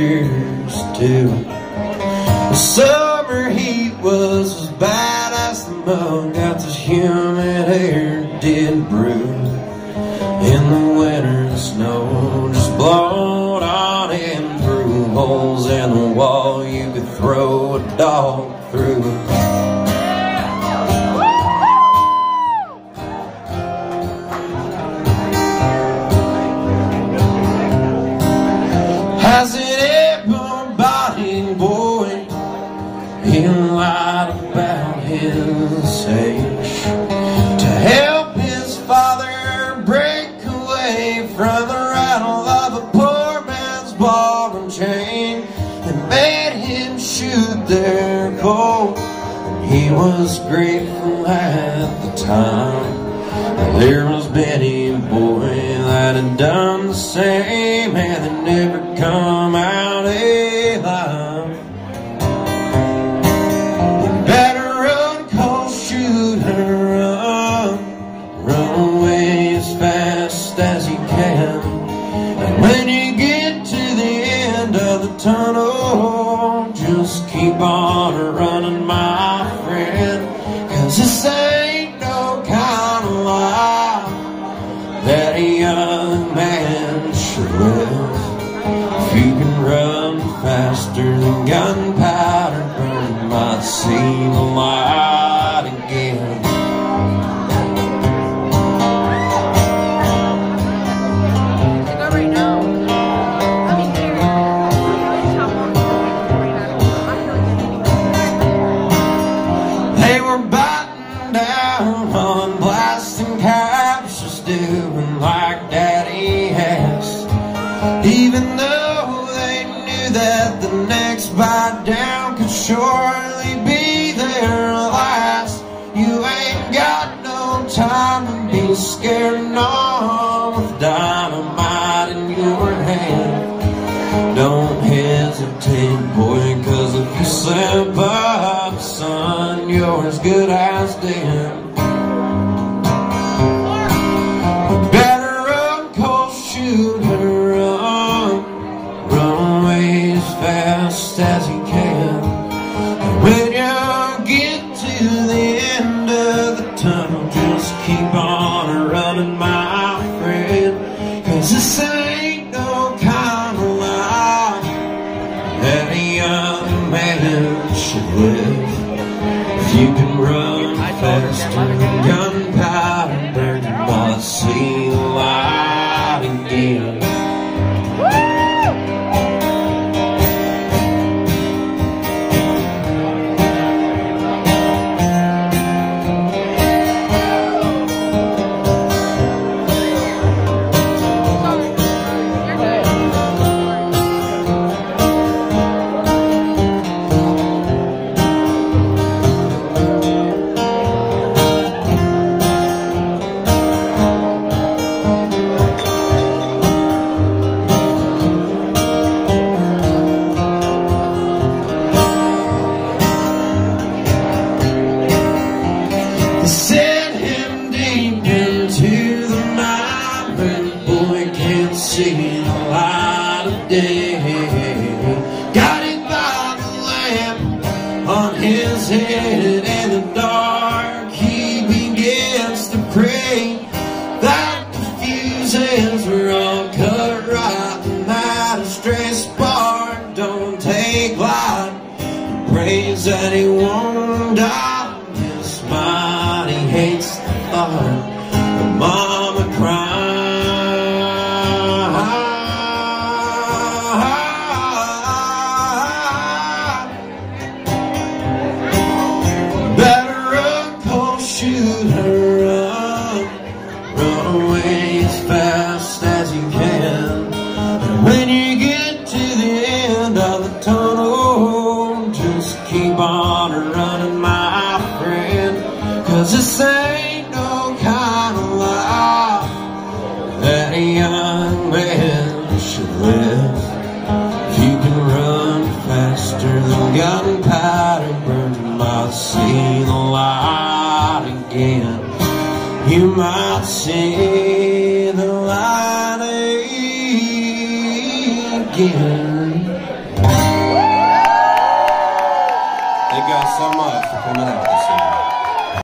sisters too. The summer heat was as bad as the mud got this humid air did brew. In the winter, the snow just blowed on in through holes in the wall you could throw a dog through. Has it their colt He was grateful at the time And there was Benny boy that had done the same and had never come out alive. Better run, coal shooter, run, run away as fast as you can. And when you get to the end of the tunnel, just keep on to scared no with dynamite in your hand. Don't hesitate, boy, cause if you slip up, son, you're as good as dead. Fast as you can. When you get to the see his head in the dark, he begins to pray that the fuses were all cut right and that a stray spark don't take light. He prays that he won't die. On running, my friend. Cause this ain't no kind of life that a young man should live. If you can run faster than gunpowder burn, you might see the light again. You might see the light again. 湖南台